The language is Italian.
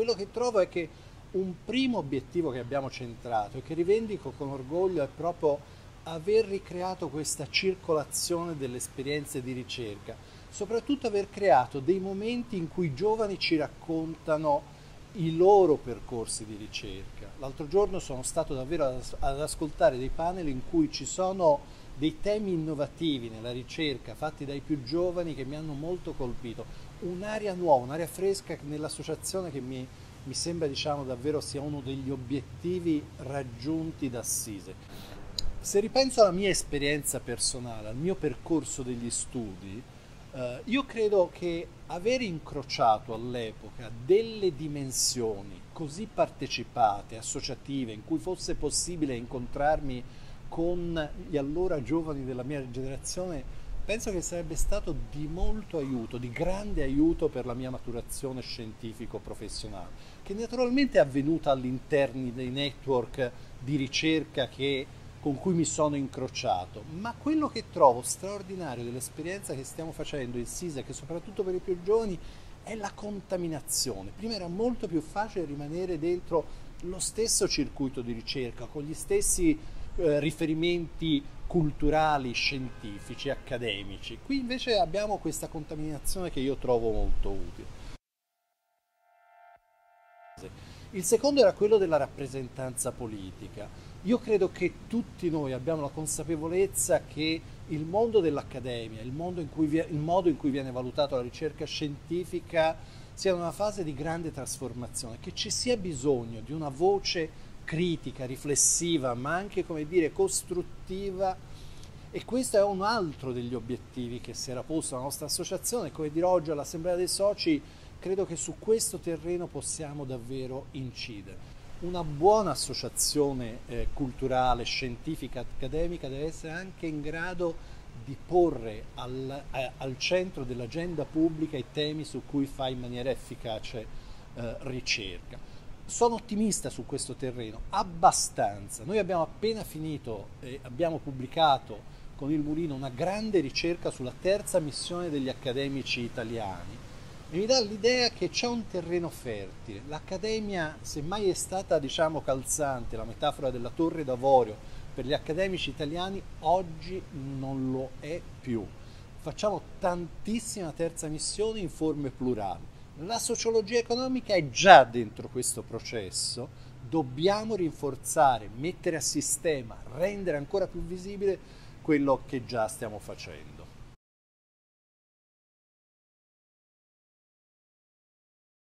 quello che trovo è che un primo obiettivo che abbiamo centrato e che rivendico con orgoglio è proprio aver ricreato questa circolazione delle esperienze di ricerca, soprattutto aver creato dei momenti in cui i giovani ci raccontano i loro percorsi di ricerca. L'altro giorno sono stato davvero ad ascoltare dei panel in cui ci sono dei temi innovativi nella ricerca fatti dai più giovani che mi hanno molto colpito, un'area nuova, un'area fresca nell'associazione che mi, mi sembra diciamo, davvero sia uno degli obiettivi raggiunti da Assise. Se ripenso alla mia esperienza personale, al mio percorso degli studi, eh, io credo che aver incrociato all'epoca delle dimensioni così partecipate, associative, in cui fosse possibile incontrarmi con gli allora giovani della mia generazione, penso che sarebbe stato di molto aiuto, di grande aiuto per la mia maturazione scientifico-professionale, che naturalmente è avvenuta all'interno dei network di ricerca che, con cui mi sono incrociato, ma quello che trovo straordinario dell'esperienza che stiamo facendo in SISA, che soprattutto per i più giovani, è la contaminazione. Prima era molto più facile rimanere dentro lo stesso circuito di ricerca, con gli stessi eh, riferimenti culturali, scientifici, accademici. Qui invece abbiamo questa contaminazione che io trovo molto utile. Il secondo era quello della rappresentanza politica. Io credo che tutti noi abbiamo la consapevolezza che il mondo dell'accademia, il, il modo in cui viene valutata la ricerca scientifica sia in una fase di grande trasformazione, che ci sia bisogno di una voce critica, riflessiva, ma anche come dire costruttiva e questo è un altro degli obiettivi che si era posto la nostra associazione, come dirò oggi all'Assemblea dei Soci, credo che su questo terreno possiamo davvero incidere. Una buona associazione eh, culturale, scientifica, accademica deve essere anche in grado di porre al, eh, al centro dell'agenda pubblica i temi su cui fa in maniera efficace eh, ricerca. Sono ottimista su questo terreno, abbastanza. Noi abbiamo appena finito e abbiamo pubblicato con il Mulino una grande ricerca sulla terza missione degli accademici italiani e mi dà l'idea che c'è un terreno fertile. L'Accademia, semmai è stata diciamo calzante, la metafora della torre d'avorio per gli accademici italiani, oggi non lo è più. Facciamo tantissima terza missione in forme plurali la sociologia economica è già dentro questo processo, dobbiamo rinforzare, mettere a sistema, rendere ancora più visibile quello che già stiamo facendo.